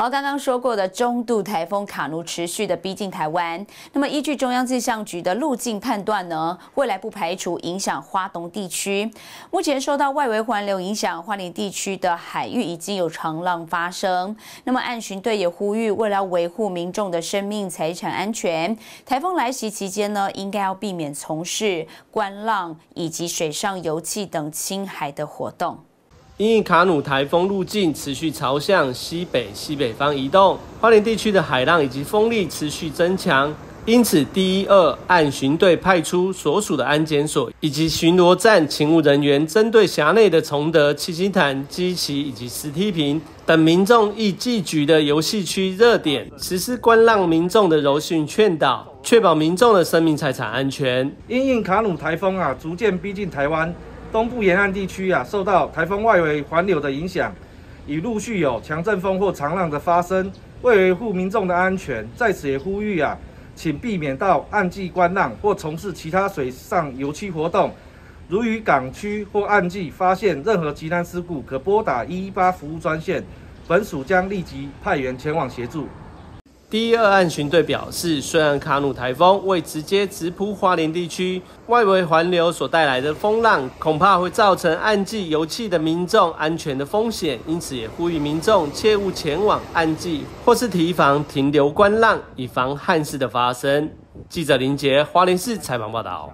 好，刚刚说过的中度台风卡努持续的逼近台湾，那么依据中央气象局的路径判断呢，未来不排除影响花东地区。目前受到外围环流影响，花莲地区的海域已经有长浪发生。那么岸巡队也呼吁，为了维护民众的生命财产安全，台风来袭期间呢，应该要避免从事观浪以及水上游憩等侵海的活动。因卡努台风路径持续朝向西北西北方移动，花莲地区的海浪以及风力持续增强，因此第一二岸巡队派出所属的安检所以及巡逻站勤务人员，针对辖内的崇德、七星潭、基奇以及石梯坪等民众易聚集的游戏区热点，实施观浪民众的柔训劝导，确保民众的生命财产安全。因应卡努台风啊，逐渐逼近台湾。东部沿岸地区啊，受到台风外围环流的影响，已陆续有强阵风或长浪的发生。为维护民众的安全，在此也呼吁啊，请避免到岸际观浪或从事其他水上游憩活动。如于港区或岸际发现任何急难事故，可拨打一一八服务专线，本署将立即派员前往协助。第一二岸巡队表示，虽然卡努台风未直接直扑花莲地区，外围环流所带来的风浪恐怕会造成岸际游憩的民众安全的风险，因此也呼吁民众切勿前往岸际或是提防停留观浪，以防憾事的发生。记者林杰花莲市采访报道。